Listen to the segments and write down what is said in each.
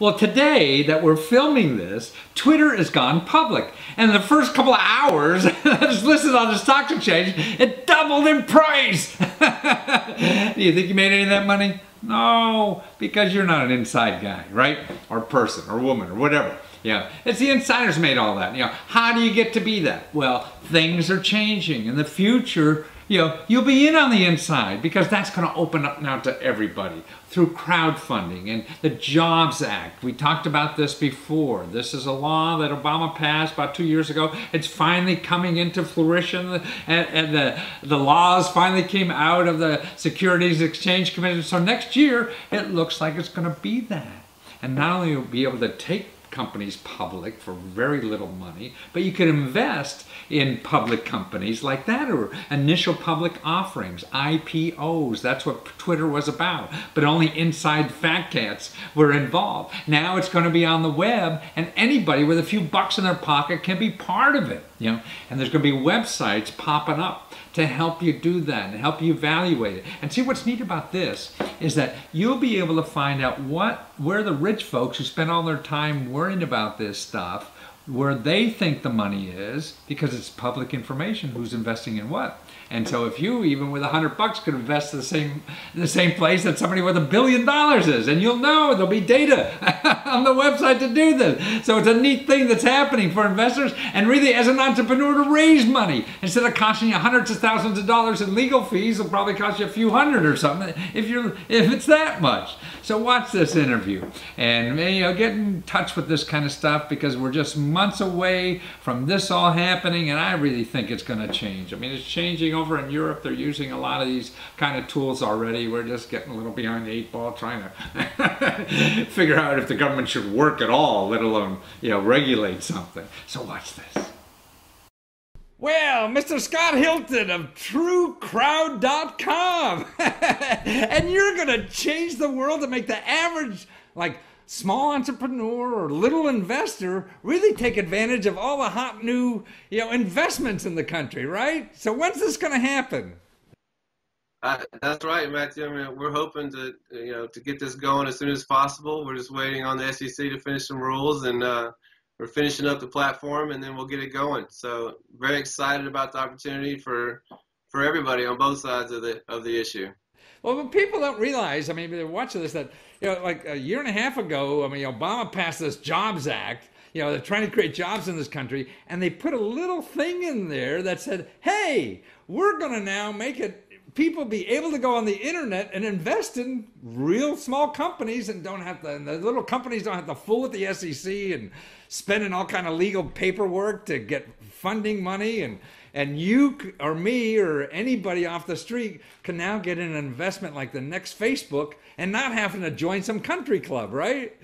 Well, today that we're filming this, Twitter has gone public. And in the first couple of hours that it's listed on the stock exchange, it doubled in price. Do you think you made any of that money? No, because you're not an inside guy, right? Or person, or woman, or whatever. Yeah, it's the insiders made all that. You know, how do you get to be that? Well, things are changing. In the future, you know, you'll be in on the inside because that's going to open up now to everybody through crowdfunding and the Jobs Act. We talked about this before. This is a law that Obama passed about two years ago. It's finally coming into fruition, and, and the, the laws finally came out of the Securities Exchange Commission. So next year, it looks like it's going to be that. And not only will be able to take companies public for very little money, but you can invest in public companies like that or initial public offerings, IPOs. That's what Twitter was about. But only inside fat cats were involved. Now it's going to be on the web and anybody with a few bucks in their pocket can be part of it. You know, and there's going to be websites popping up to help you do that and help you evaluate it. And see what's neat about this is that you'll be able to find out what where the rich folks who spend all their time worrying about this stuff where they think the money is because it's public information who's investing in what. And so if you even with a hundred bucks could invest in the same the same place that somebody with a billion dollars is, and you'll know there'll be data on the website to do this. So it's a neat thing that's happening for investors and really as an entrepreneur to raise money instead of costing you hundreds of thousands of dollars in legal fees, it'll probably cost you a few hundred or something if you're if it's that much. So watch this interview and you know get in touch with this kind of stuff because we're just months away from this all happening, and I really think it's going to change. I mean, it's changing over in Europe. They're using a lot of these kind of tools already. We're just getting a little behind the eight ball, trying to figure out if the government should work at all, let alone you know regulate something. So watch this. Well, Mr. Scott Hylton of TruCrowd.com. and you're going to change the world to make the average, like, small entrepreneur or little investor really take advantage of all the hot new you know investments in the country right? So when's this going to happen? Uh, that's right matthew. I mean we're hoping to you know to get this going as soon as possible. We're just waiting on the sec to finish some rules and uh, we're finishing up the platform and then we'll get it going. So very excited about the opportunity for for everybody on both sides of the of the issue well, but people don't realize, I mean, they're watching this, that, you know, like a year and a half ago, I mean, Obama passed this Jobs Act. You know, they're trying to create jobs in this country, and they put a little thing in there that said, hey, we're going to now make it people be able to go on the internet and invest in real small companies and don't have to and the little companies don't have to fool with the SEC and spending all kind of legal paperwork to get funding money and and you or me or anybody off the street can now get an investment like the next Facebook and not having to join some country club, right?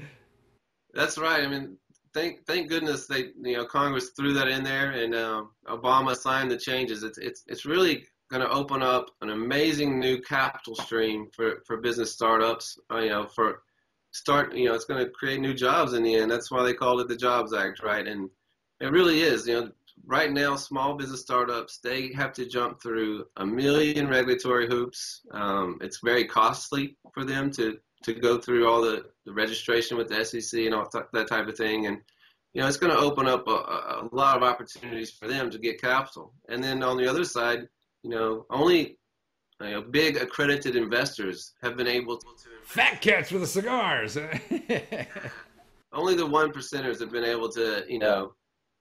That's right. I mean, thank thank goodness they you know Congress threw that in there and uh, Obama signed the changes. It's it's it's really going to open up an amazing new capital stream for for business startups. Uh, you know, for start you know it's going to create new jobs in the end. That's why they called it the Jobs Act, right? And it really is. You know, right now, small business startups they have to jump through a million regulatory hoops. Um, it's very costly for them to to go through all the, the registration with the SEC and all th- that type of thing. And you know, it's going to open up a, a lot of opportunities for them to get capital. And then on the other side, you know, only you know, big accredited investors have been able to. Fat cats with the cigars. only the one percenters have been able to, you know,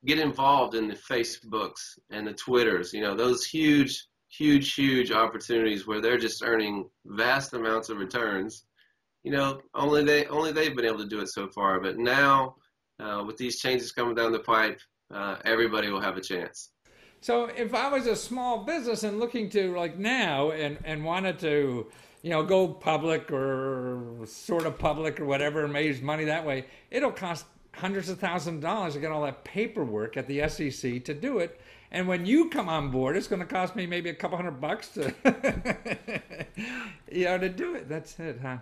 get involved in the Facebooks and the Twitters, you know, those huge, huge, huge opportunities where they're just earning vast amounts of returns. You know, only they only they've been able to do it so far. But now, uh, with these changes coming down the pipe, uh, everybody will have a chance. So, if I was a small business and looking to like now and and wanted to, you know, go public or sort of public or whatever and raise money that way, it'll cost hundreds of thousands of dollars to get all that paperwork at the SEC to do it. And when you come on board, it's going to cost me maybe a couple hundred bucks to, you know, to do it. That's it, huh?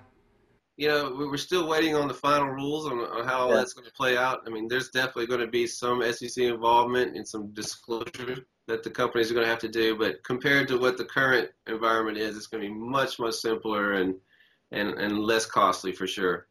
You know, we're still waiting on the final rules on, on how yeah. that's going to play out. I mean, there's definitely going to be some SEC involvement and some disclosure that the companies are going to have to do. But compared to what the current environment is, it's going to be much, much simpler and, and, and less costly for sure.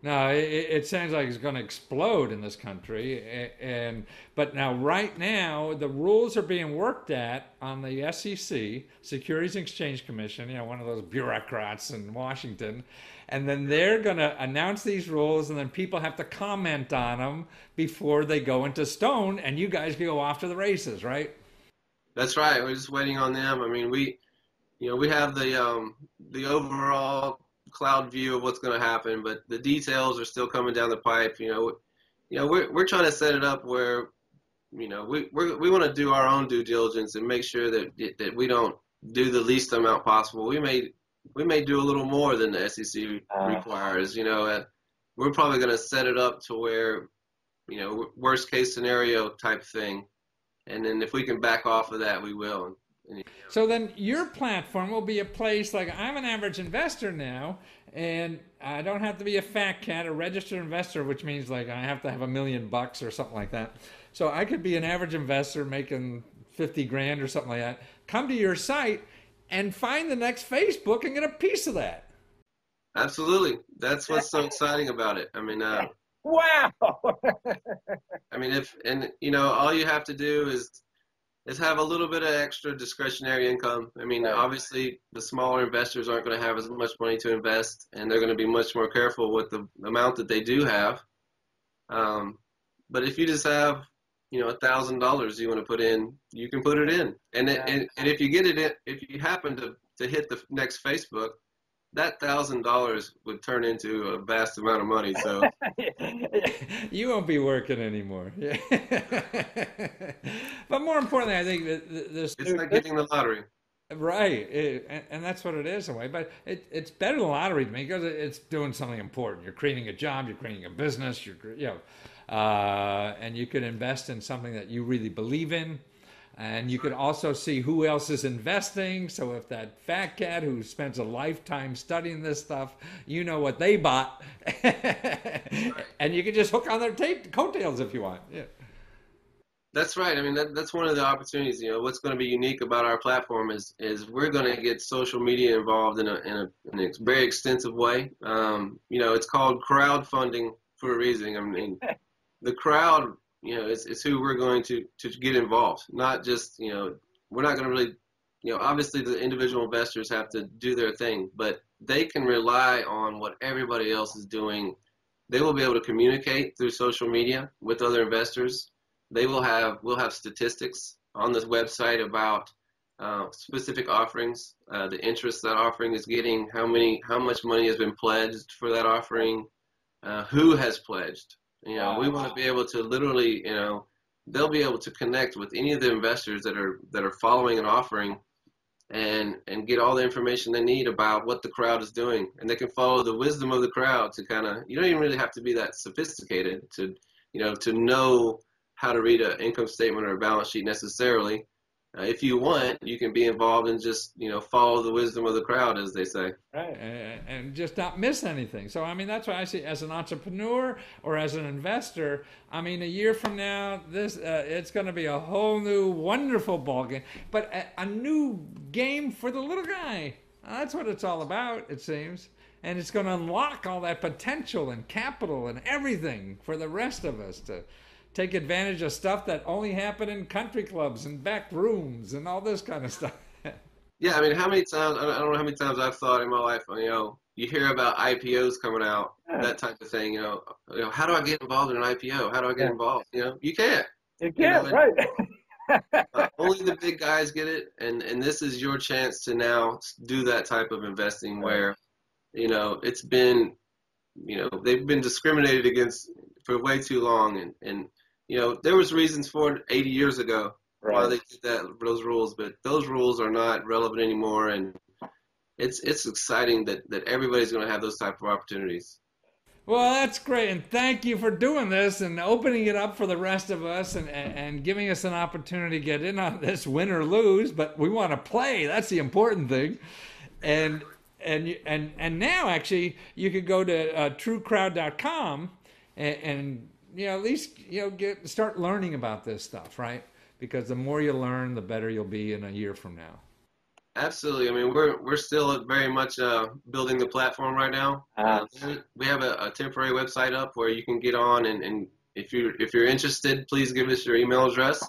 No, it, it sounds like it's going to explode in this country. And but now, right now, the rules are being worked at on the SEC, Securities and Exchange Commission. You know, one of those bureaucrats in Washington, and then they're going to announce these rules, and then people have to comment on them before they go into stone, and you guys go off to the races, right? That's right. We're just waiting on them. I mean, we, you know, we have the um, the overall cloud view of what's going to happen, but the details are still coming down the pipe. You know, you know, we're we're trying to set it up where, you know, we we we want to do our own due diligence and make sure that that we don't do the least amount possible. We may we may do a little more than the SEC uh, requires. You know, we're probably going to set it up to where, you know, worst case scenario type thing, and then if we can back off of that, we will. So then your platform will be a place like I'm an average investor now, and I don't have to be a fat cat, a registered investor, which means like I have to have a million bucks or something like that. So I could be an average investor making 50 grand or something like that. Come to your site and find the next Facebook and get a piece of that. Absolutely. That's what's so exciting about it. I mean, uh, wow. I mean, if, and you know, all you have to do is is have a little bit of extra discretionary income. I mean, obviously, the smaller investors aren't going to have as much money to invest, and they're going to be much more careful with the amount that they do have. Um, but if you just have, you know, a thousand dollars you want to put in, you can put it in, and, it, and and if you get it in, if you happen to to hit the next Facebook, that thousand dollars would turn into a vast amount of money. So you won't be working anymore. but more importantly, I think that this it's like getting the lottery. Right, it, and, and, that's what it is in a way. But it, it's better than lottery to me because it's doing something important. You're creating a job, you're creating a business, you're you know, uh, and you can invest in something that you really believe in. And you can also see who else is investing. So if that fat cat who spends a lifetime studying this stuff, you know what they bought, and you can just hook on their tape, coattails if you want. Yeah. That's right. I mean, that, that's one of the opportunities. You know, what's going to be unique about our platform is is we're going to get social media involved in a in a, in a very extensive way. Um, you know, it's called crowdfunding for a reason. I mean, the crowd you know, it's, it's who we're going to, to get involved, not just, you know, we're not going to really, you know, obviously the individual investors have to do their thing, but they can rely on what everybody else is doing. They will be able to communicate through social media with other investors. They will have, we'll have statistics on this website about uh, specific offerings, uh, the interest that offering is getting, how many, how much money has been pledged for that offering, uh, who has pledged, you know, we want to be able to literally, you know, they'll be able to connect with any of the investors that are that are following an offering and and get all the information they need about what the crowd is doing. And they can follow the wisdom of the crowd to kind of you don't even really have to be that sophisticated to you know to know how to read an income statement or a balance sheet necessarily uh, if you want, you can be involved and just you know follow the wisdom of the crowd, as they say. Right, and just not miss anything. So I mean, that's why I see as an entrepreneur or as an investor. I mean, a year from now, this uh, it's going to be a whole new, wonderful ball game, but a, a new game for the little guy. That's what it's all about, it seems. And it's going to unlock all that potential and capital and everything for the rest of us to take advantage of stuff that only happen in country clubs and back rooms and all this kind of stuff. yeah, I mean, how many times, I don't know how many times I've thought in my life, you know, you hear about IPOs coming out, yeah. that type of thing, you know, you know, how do I get involved in an IPO? How do I get yeah. involved? You know, you can't. You can't, you know, right. uh, only the big guys get it, and and this is your chance to now do that type of investing where, you know, it's been, you know, they've been discriminated against for way too long, and and you know, there was reasons for it 80 years ago right. why they did that those rules, but those rules are not relevant anymore, and it's it's exciting that that everybody's going to have those type of opportunities. Well, that's great, and thank you for doing this and opening it up for the rest of us, and, and, and giving us an opportunity to get in on this, win or lose. But we want to play. That's the important thing, and and and and now actually you could go to uh, trucrowd.com and, and you know, at least you know get start learning about this stuff, right? Because the more you learn, the better you'll be in a year from now. Absolutely. I mean, we're we're still very much uh, building the platform right now. Uh, we have a, a, temporary website up where you can get on, and, and if you if you're interested, please give us your email address,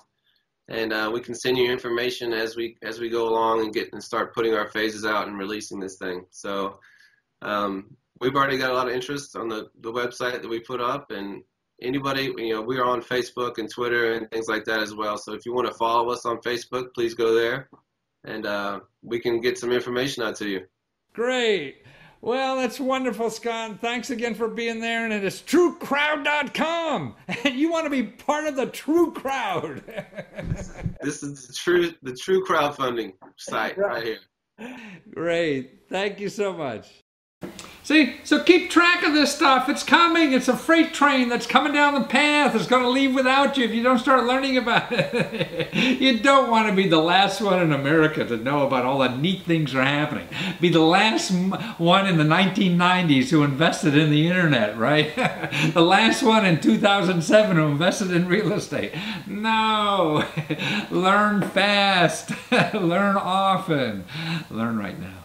and uh, we can send you information as we as we go along and get and start putting our phases out and releasing this thing. So um, we've already got a lot of interest on the the website that we put up, and anybody, you know, we're on Facebook and Twitter and things like that as well. So if you want to follow us on Facebook, please go there and uh, we can get some information out to you. Great. Well, that's wonderful, Scott. Thanks again for being there. And it is trucrowd.com. And you want to be part of the true crowd. this is the true the true crowdfunding site right here. Great. Thank you so much. See, so keep track of this stuff. It's coming. It's a freight train that's coming down the path. It's going to leave without you if you don't start learning about it. you don't want to be the last one in America to know about all the neat things that are happening. Be the last one in the 1990s who invested in the internet, right? the last one in 2007 who invested in real estate. No. Learn fast. Learn often. Learn right now.